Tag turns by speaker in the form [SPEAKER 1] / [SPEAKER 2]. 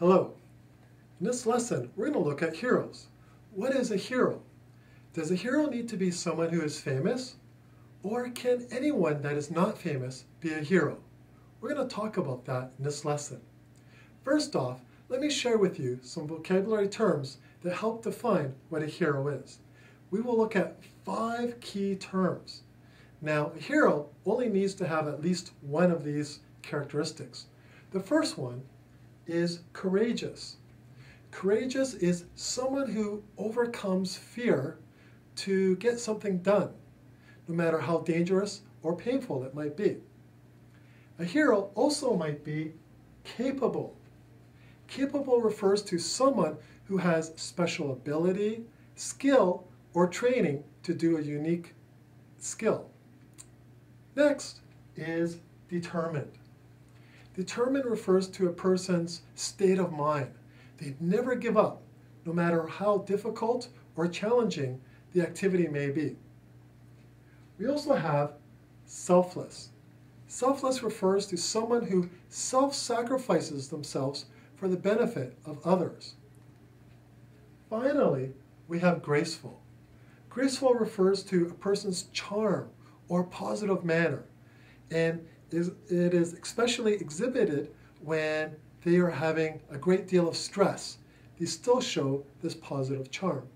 [SPEAKER 1] Hello. In this lesson, we're going to look at heroes. What is a hero? Does a hero need to be someone who is famous? Or can anyone that is not famous be a hero? We're going to talk about that in this lesson. First off, let me share with you some vocabulary terms that help define what a hero is. We will look at five key terms. Now, a hero only needs to have at least one of these characteristics. The first one is courageous. Courageous is someone who overcomes fear to get something done, no matter how dangerous or painful it might be. A hero also might be capable. Capable refers to someone who has special ability, skill, or training to do a unique skill. Next is determined. Determined refers to a person's state of mind. They never give up, no matter how difficult or challenging the activity may be. We also have selfless. Selfless refers to someone who self-sacrifices themselves for the benefit of others. Finally, we have graceful. Graceful refers to a person's charm or positive manner and is, it is especially exhibited when they are having a great deal of stress. They still show this positive charm.